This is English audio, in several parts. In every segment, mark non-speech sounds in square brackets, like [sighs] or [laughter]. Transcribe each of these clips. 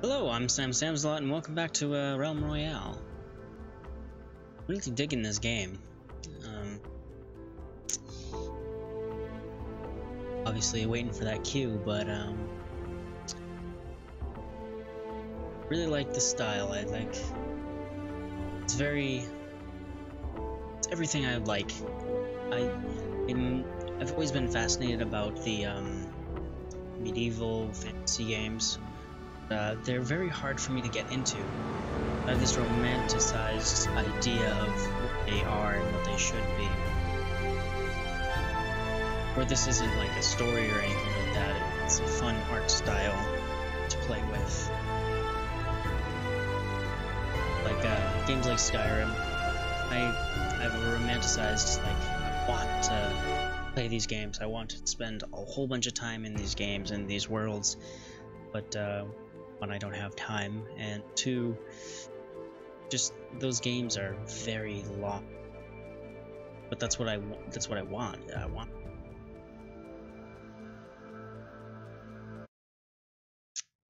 Hello, I'm Sam Samsalot, and welcome back to uh, Realm Royale. Really digging this game. Um, obviously waiting for that cue, but um, really like the style. I like it's very it's everything I like. I I've always been fascinated about the um, medieval fantasy games. Uh, they're very hard for me to get into. I have this romanticized idea of what they are and what they should be. Where this isn't like a story or anything like that, it's a fun art style to play with. Like uh, games like Skyrim, I, I've a romanticized like I want to play these games. I want to spend a whole bunch of time in these games and these worlds, but uh, when I don't have time, and two, just those games are very long. But that's what I want. That's what I want. I want.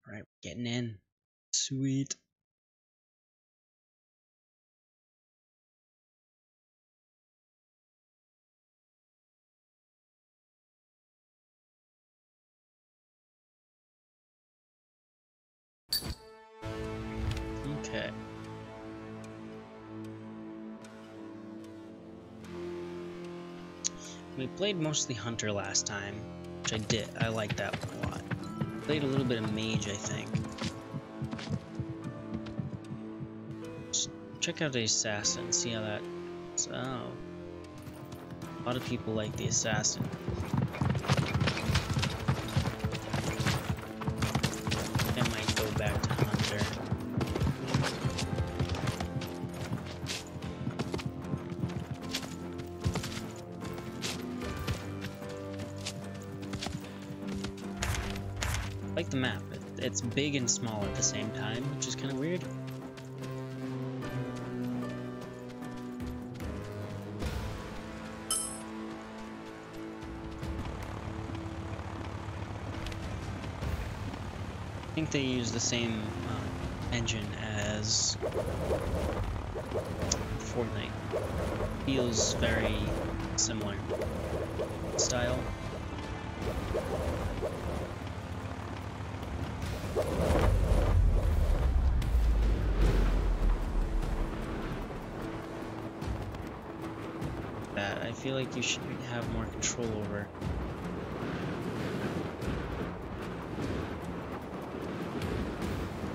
All right, getting in. Sweet. We played mostly Hunter last time, which I did. I like that one a lot. Played a little bit of Mage, I think. Just check out the Assassin, see how that... Oh. A lot of people like the Assassin. Like the map. It, it's big and small at the same time, which is kind of weird. I think they use the same uh, engine as Fortnite. Feels very similar style. Feel like you should have more control over.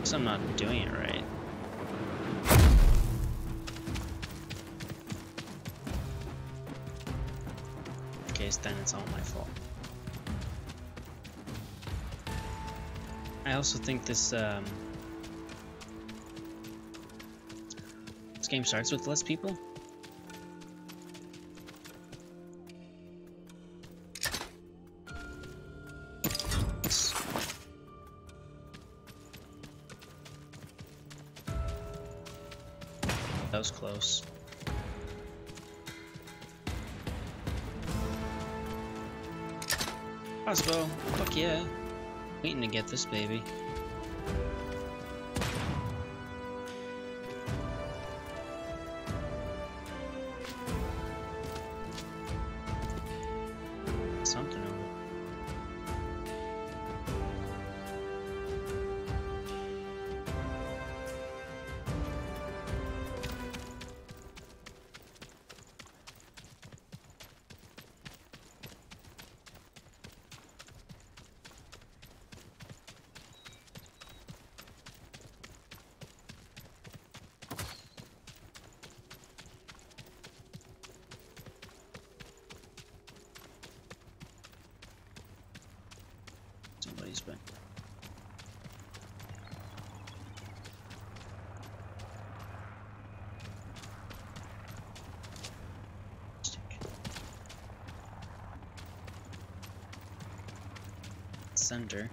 So I'm not doing it right. In case then it's all my fault. I also think this um, this game starts with less people. Fuck yeah. Waiting to get this baby. Been. Center.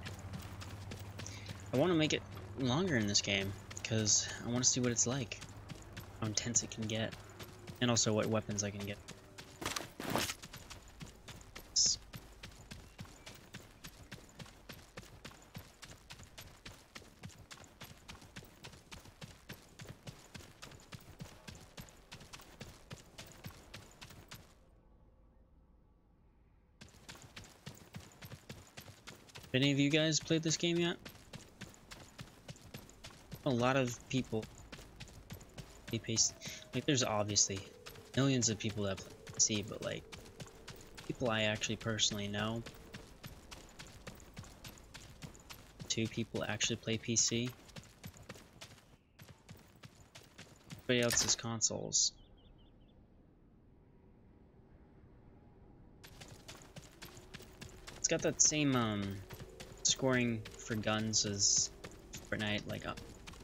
I want to make it longer in this game because I want to see what it's like, how intense it can get, and also what weapons I can get. Any of you guys played this game yet? A lot of people like there's obviously millions of people that play PC, but like people I actually personally know two people actually play PC. Everybody else is consoles. It's got that same um, scoring for guns as Fortnite, like uh,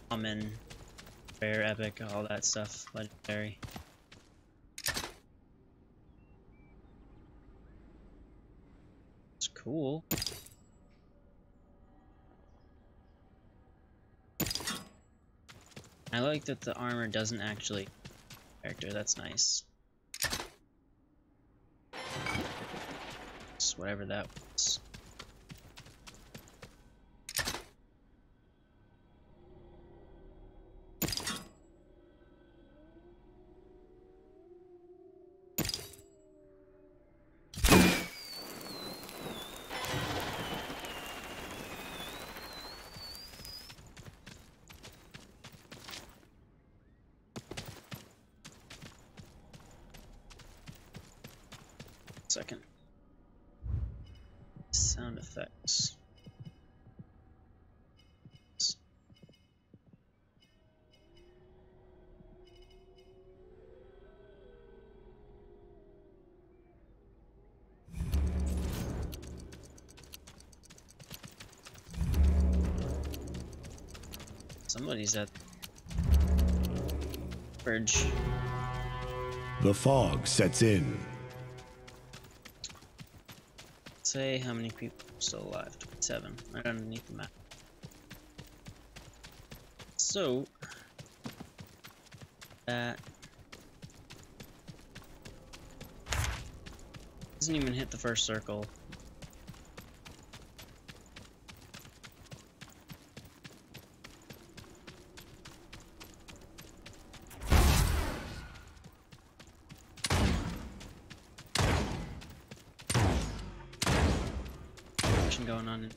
common, rare, epic, all that stuff, legendary. It's cool. I like that the armor doesn't actually character, that's nice. Just whatever that was. second. Sound effects. Somebody's at bridge. The fog sets in say how many people are still alive. 27, right underneath the map. So, that doesn't even hit the first circle. going on.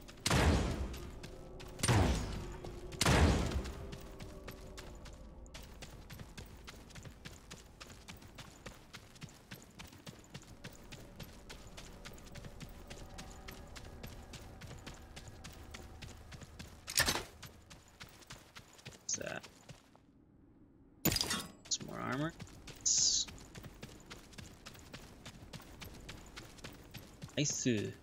What's that? Some more armor. Nice.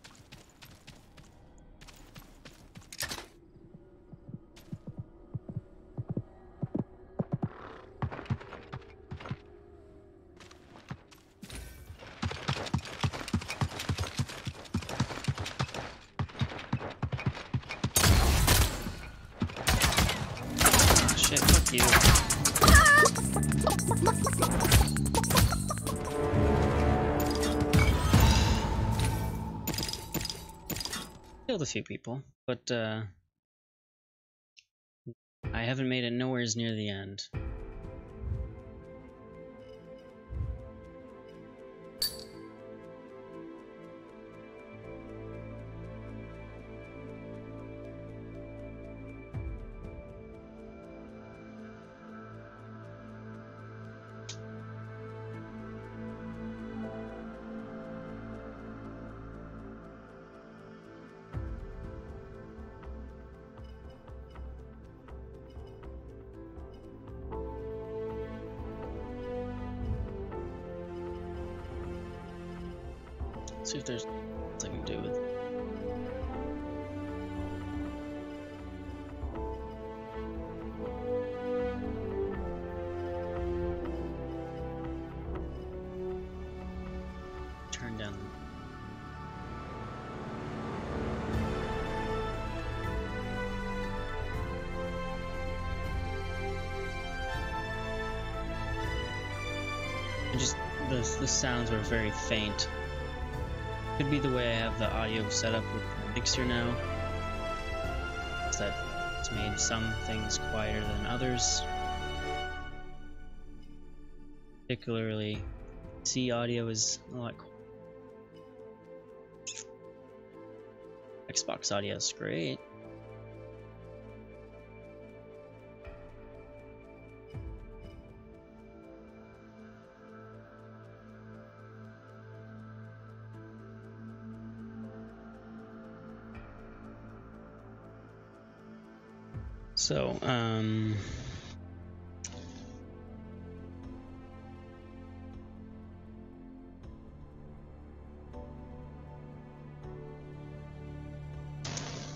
People, but uh, I haven't made it nowhere near the end. See if there's something to do with Turn down just the the sounds were very faint could be the way I have the audio set up with the mixer now. Is that it's made some things quieter than others. Particularly, C audio is a lot Xbox audio is great. So, um...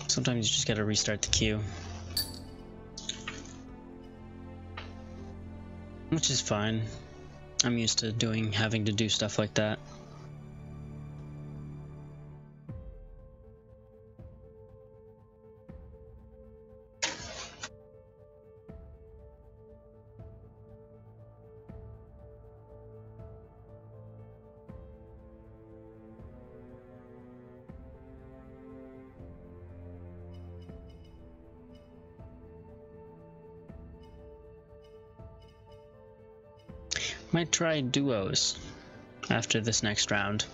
Sometimes you just gotta restart the queue. Which is fine. I'm used to doing having to do stuff like that. Might try duos after this next round.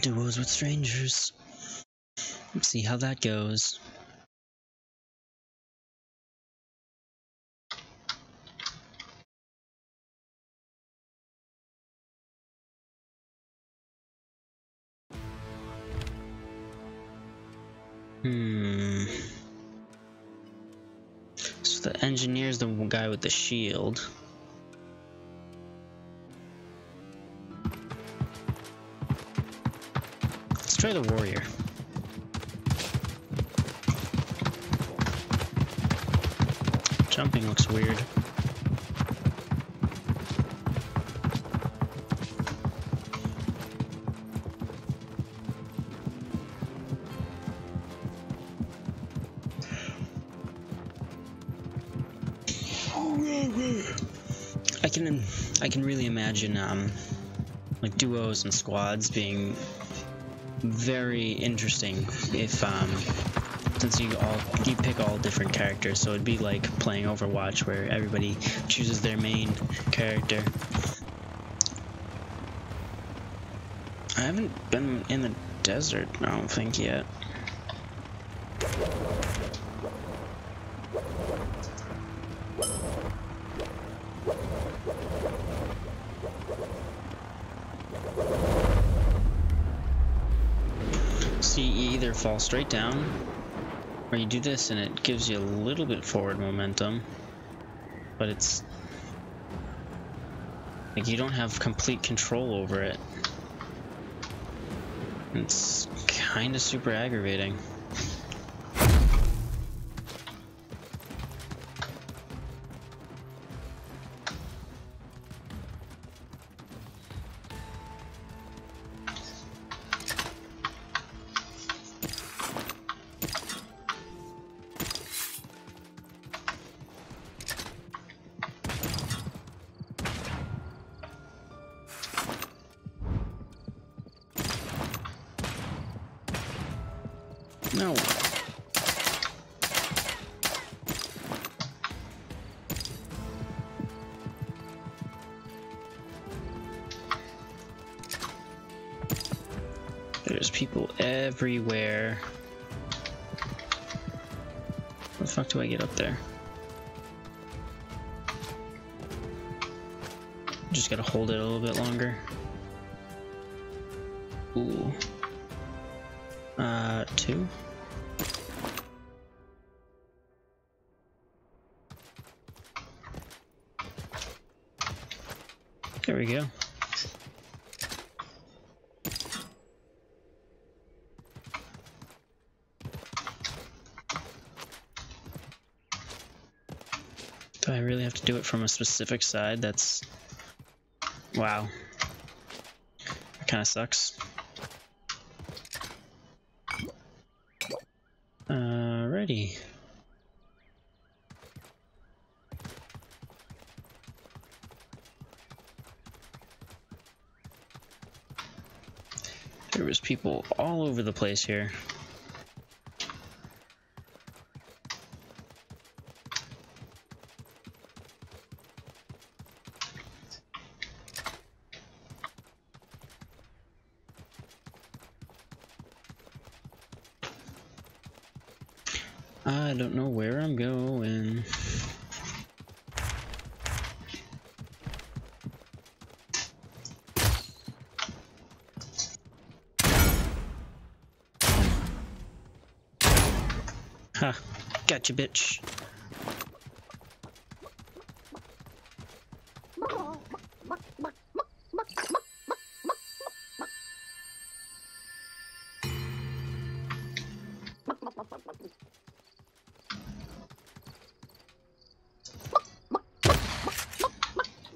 Duos with strangers. See how that goes. Shield. Let's try the warrior. Jumping looks weird. I can really imagine um like duos and squads being very interesting if um since you all you pick all different characters so it'd be like playing Overwatch where everybody chooses their main character. I haven't been in the desert, I don't think yet. Fall straight down, or you do this and it gives you a little bit forward momentum, but it's like you don't have complete control over it. It's kind of super aggravating. No. There's people everywhere. How the fuck do I get up there? Just gotta hold it a little bit longer. Ooh. Uh, two? We go. Do I really have to do it from a specific side? That's... Wow. That kinda sucks. There was people all over the place here. I don't know where I'm going. Ha, gotcha, bitch.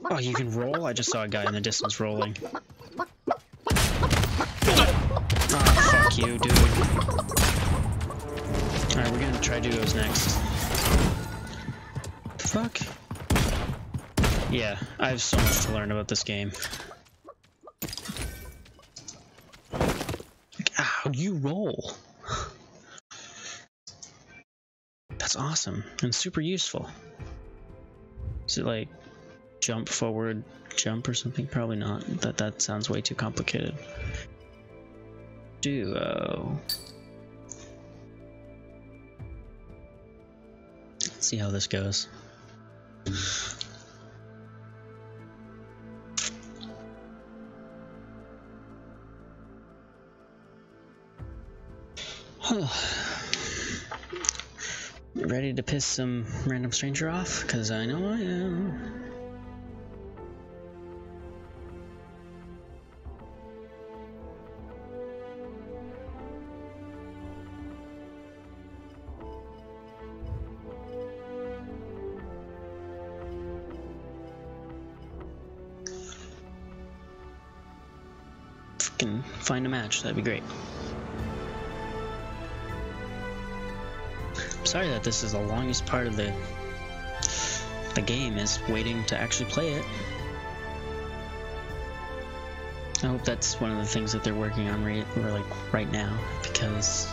Oh, you can roll? I just saw a guy in the distance rolling. Gonna try duos next. Fuck. Yeah, I have so much to learn about this game. Like, how do you roll? That's awesome and super useful. Is it like jump forward, jump or something? Probably not. That that sounds way too complicated. Duo. Let's see how this goes. [sighs] Ready to piss some random stranger off? Because I know I am. Fucking find a match, that'd be great. I'm sorry that this is the longest part of the the game is waiting to actually play it. I hope that's one of the things that they're working on right, like right now, because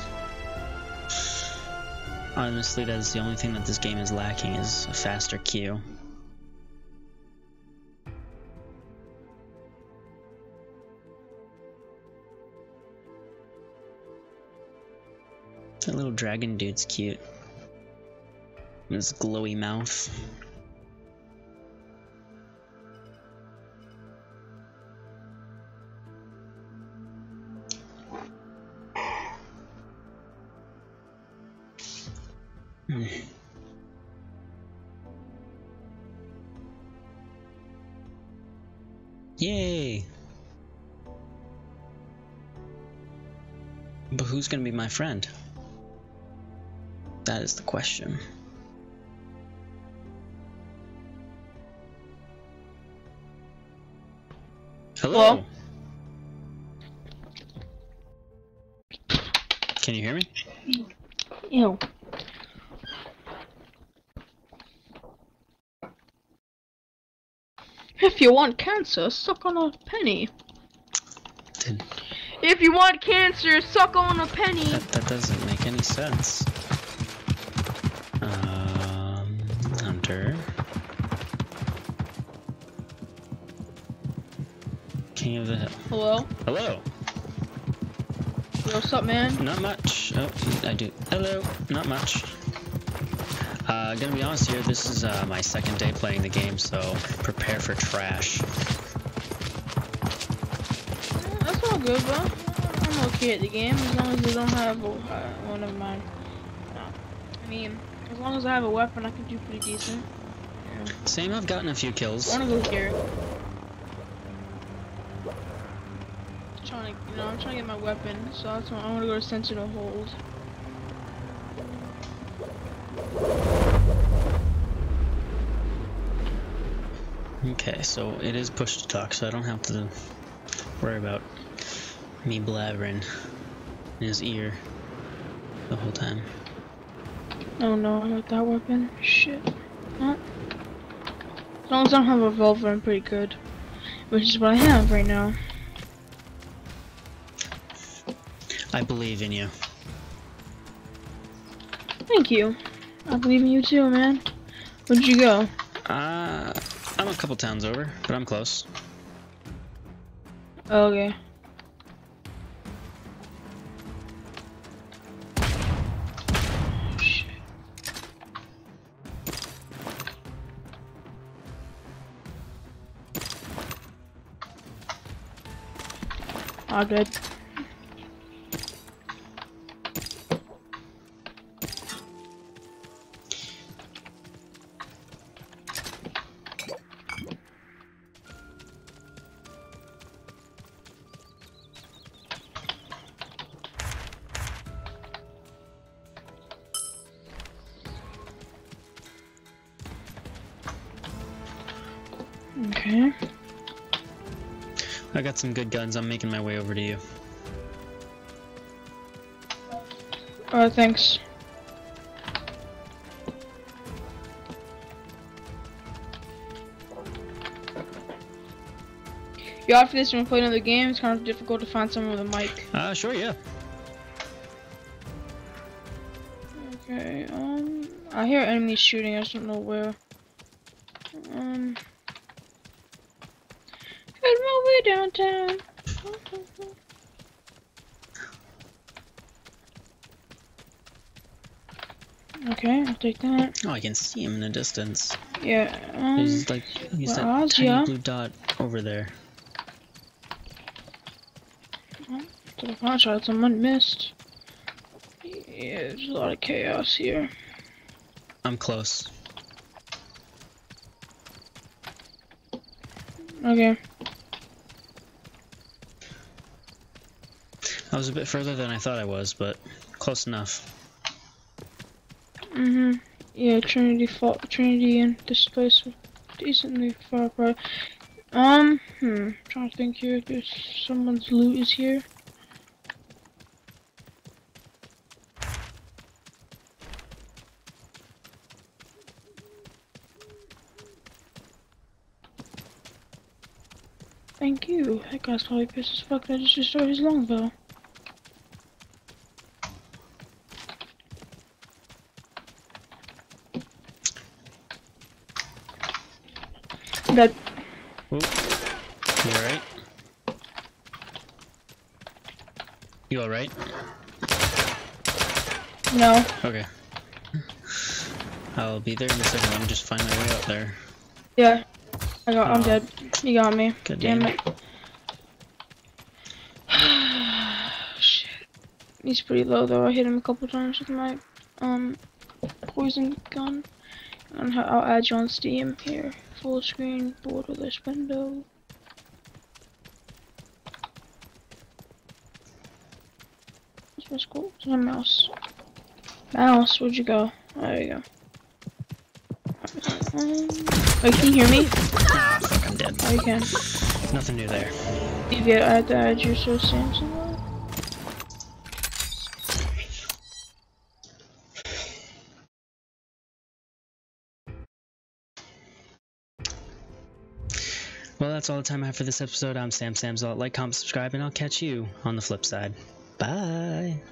honestly, that is the only thing that this game is lacking is a faster queue. That little dragon dude's cute. His glowy mouth. Hmm. Yay! But who's gonna be my friend? That is the question. Hello. Can you hear me? Ew. If you want cancer, suck on a penny. Did, If you want cancer, suck on a penny. that, that doesn't make any sense. Hello? Hello. Yo, what's up, man? Not much. Oh, I do. Hello. Not much. Uh, gonna be honest here, this is uh, my second day playing the game, so prepare for trash. That's all good, bro. I'm okay at the game as long as I don't have a. Uh, well, never mind. No. I mean, as long as I have a weapon, I can do pretty decent. Same, I've gotten a few kills. I wanna go here. Trying to, you know, I'm trying to get my weapon, so that's why I wanna go to Sentinel Hold. Okay, so it is push to talk, so I don't have to worry about me blabbering in his ear the whole time. Oh no, I got that weapon. Shit. Not. As long as I don't have a revolver, I'm pretty good. Which is what I have right now. I believe in you. Thank you. I believe in you too, man. Where'd you go? Uh, I'm a couple towns over, but I'm close. Okay. Oh, All good. Okay. I got some good guns. I'm making my way over to you. Uh, thanks. You after this when we play another game, it's kind of difficult to find someone with a mic. Uh, sure, yeah. Okay, um, I hear enemies shooting, I just don't know where. Um, head my way downtown. Okay, I'll take that. Oh, I can see him in the distance. Yeah, um, He's like, he's that tiny ya? blue dot over there. to the front shot, someone missed. Yeah, there's a lot of chaos here. I'm close. Okay, I was a bit further than I thought I was, but close enough. Mm-hmm. Yeah, Trinity fought Trinity and this place were decently far apart. Um, hmm, trying to think here, there's someone's loot is here. Thank you. That guy's probably pissed as fuck that I just destroyed his longbow. That You alright? You alright? no. Okay. I'll be there in a second. Let me just find my way out there. Yeah. I got I'm Oh. dead. You got me. God Damn damn it. [sighs] Shit. He's pretty low though. I hit him a couple times with my um poison gun. And I'll add you on Steam here. Full screen, borderless window. Where's cool. Where's my mouse? Mouse, where'd you go? There you go. Um, wait, can you hear me? Ah, fuck, I'm dead. Oh, you can. Nothing new there. Deviate, I had to add you so Samsung. Well, that's all the time I have for this episode. I'm Sam Samsalot. Like, comment, subscribe, and I'll catch you on the flip side. Bye.